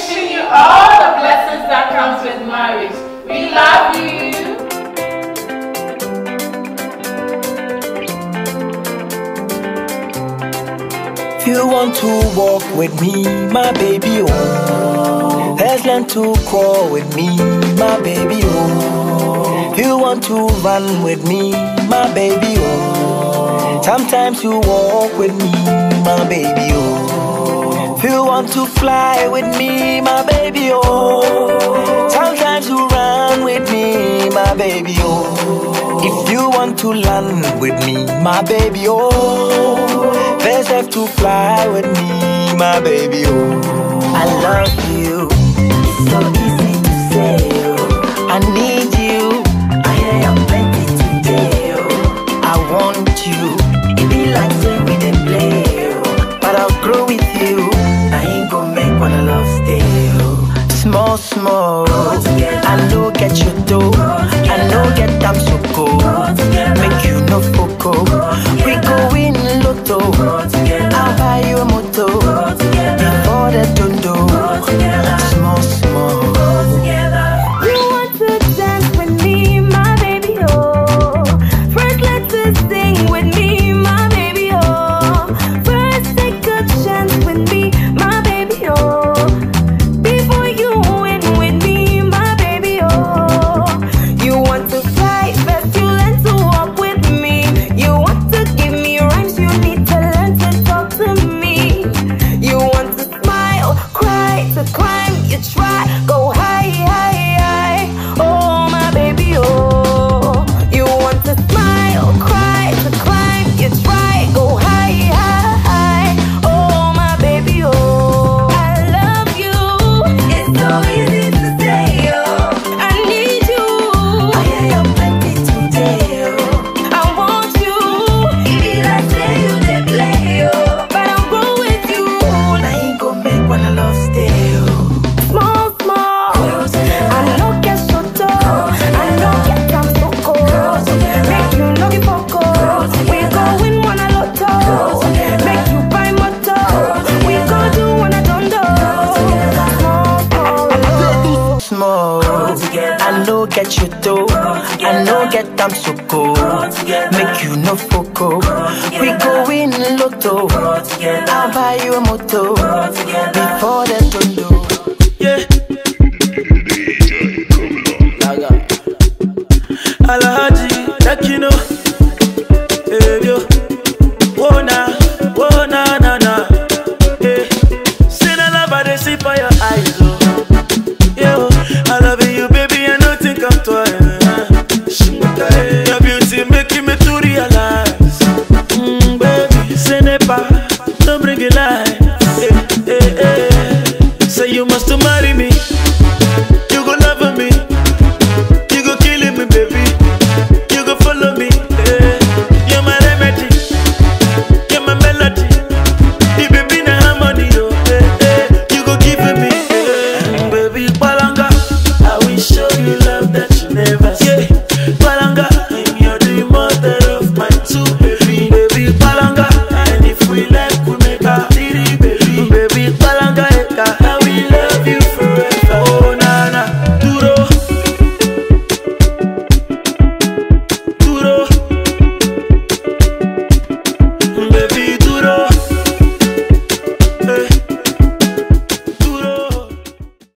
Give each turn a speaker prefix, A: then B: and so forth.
A: wishing you all the blessings that comes with marriage. We love you.
B: If you want to walk with me, my baby, oh. Let's learn to crawl with me, my baby, oh. You want to run with me, my baby, oh. Sometimes you walk with me, my baby, oh. If you want to fly with me, my baby, oh. Sometimes you run with me, my baby, oh. If you want to land with me, my baby, oh. Let's have to fly with me, my baby, oh. I love you. So easy Small. I know get you I know get you dough. I know get them so cool. Make you no foco. We go in lotto. I'll buy you a moto. Before the dondo. Yeah.
C: Alhaji, Tekno, hey yo, whoa na, whoa na na na, hey. Say the love I see for your marry me.